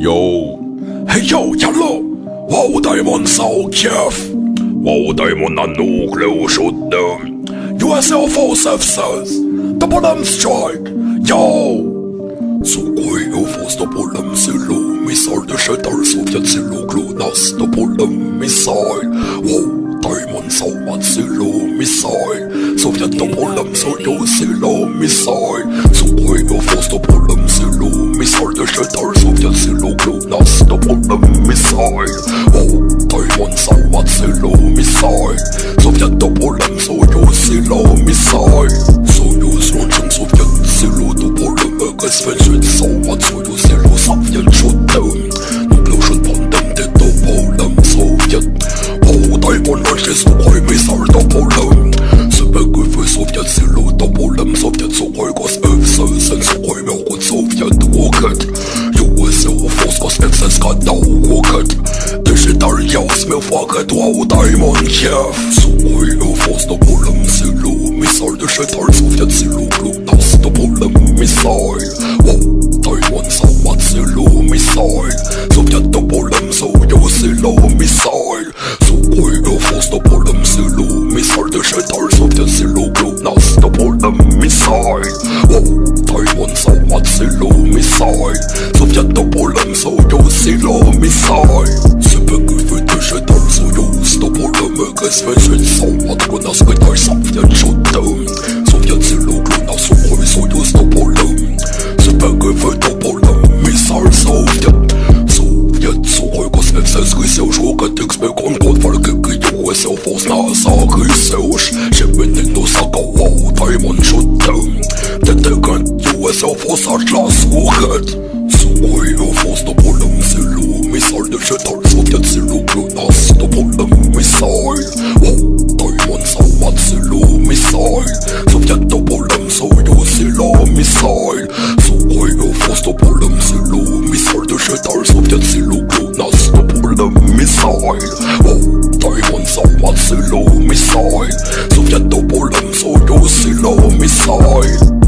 Yo. hey yo, hallå! Vådaimon saukjöf! Vådaimon anukleusudde! USA forsefses! The bottom strike! Yo! So great you force the ufosto polem Missile misal de shetar sovjet silu klunas the polem missile. Wow! Diamond so much silo missile Soviet the polem so yo silo missile So great you force the polem silami sayi soyuzotshunsuvya silutu borubeka esifesheni sowatsoyu silusavya tshutem nublushin pandem teto polam sovyet poutai ponashis tukhoi misar to polam sibekife sovyet siluta polam sovyet sukhoi kos efsesen sukhoi meukut sovyet woket USA force kos efses ka dau woket Digital yaus me faket wow diamond chef sila misal Sukuj do fos në polëm silu misal Të shetarë së vjen silu grunas në polëm misal Wow, tajmon sa mat silu misal Së vjen në polëm së jo silu misal Se për këtë të shetarë së jo së në polëm e kësve shenë sa Vi kan godtfolket i toet så få snasa kryssord. Kjemmen inn og sakka wow, taimon skjottung. Dette kan toet så få sartla så høyt. silo mi sai Soviet do polem so do silo mi sai